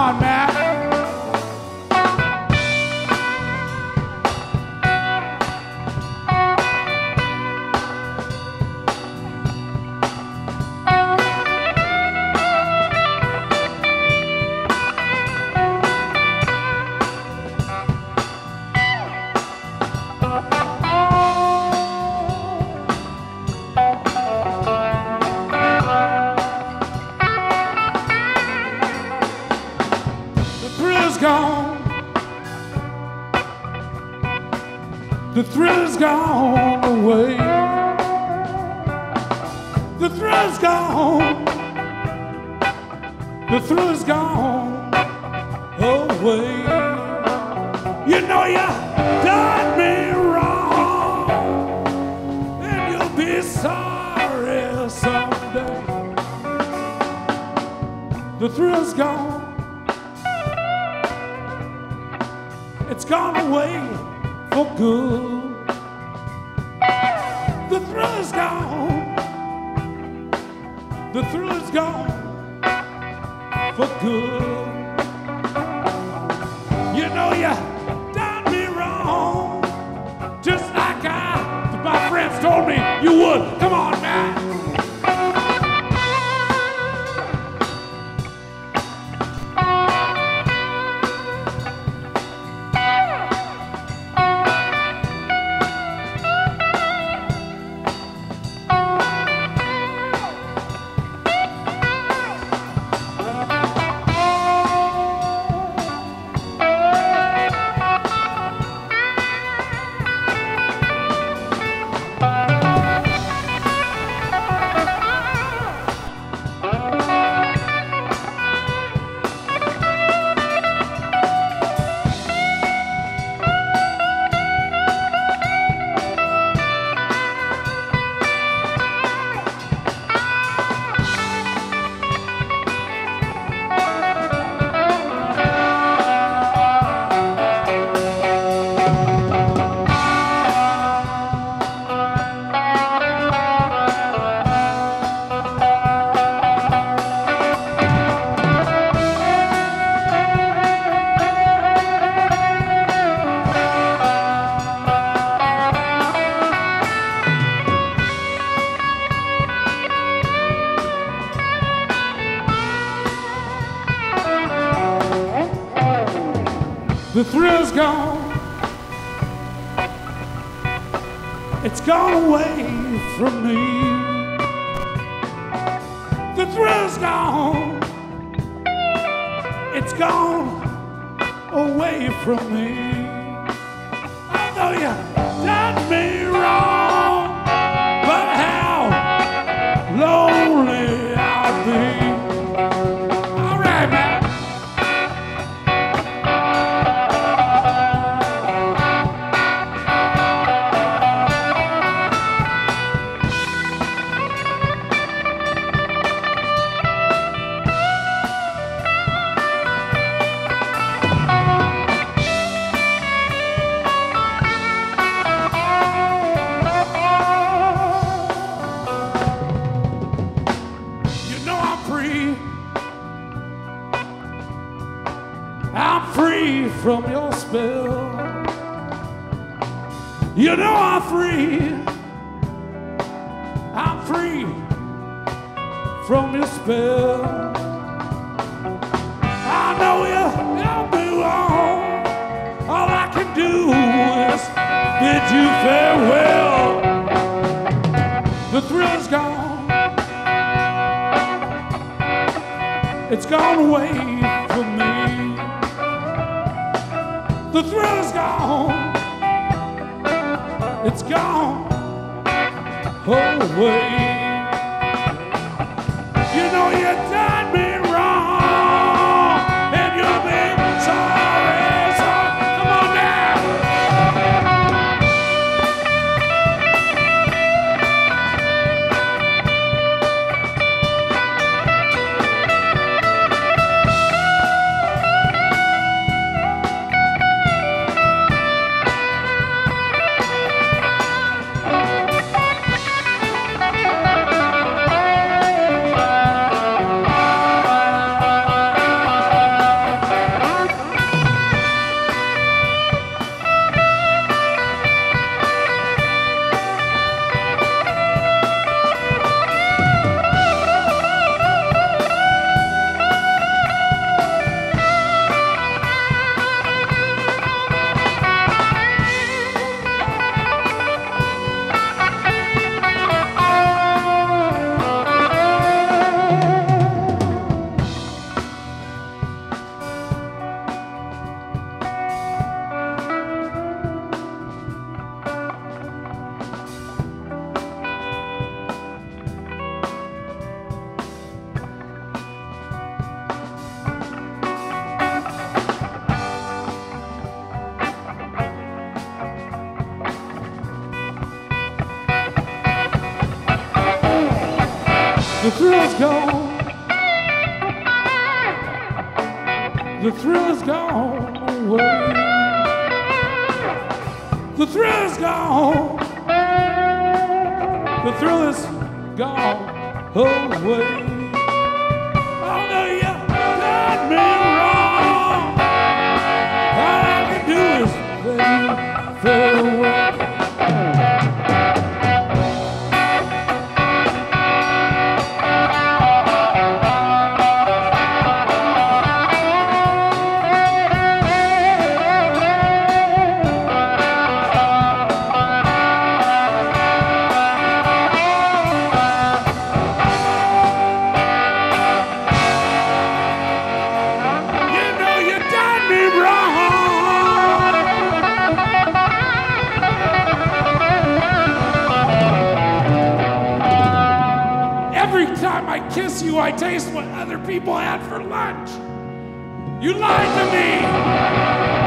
on, man. Gone away. The thrill's gone. The thrill's gone away. You know you done me wrong, and you'll be sorry someday. The thrill's gone. It's gone away for good. The thrill is gone. The thrill is gone for good. You know you done me wrong, just like I, my friends told me you would. Come on, man. The thrill's gone. It's gone away from me. The thrill's gone. It's gone away from me. Although I'm free from your spell. You know I'm free. I'm free from your spell. I know you help me. All I can do is bid you farewell. The thrill's gone. It's gone away The thrill is gone. It's gone oh, away. You know you're done The thrill's gone. The thrill is gone away. The thrill is gone. The thrill is gone away. Oh no, you got me wrong. All I can do is you farewell. I taste what other people had for lunch. You lied to me.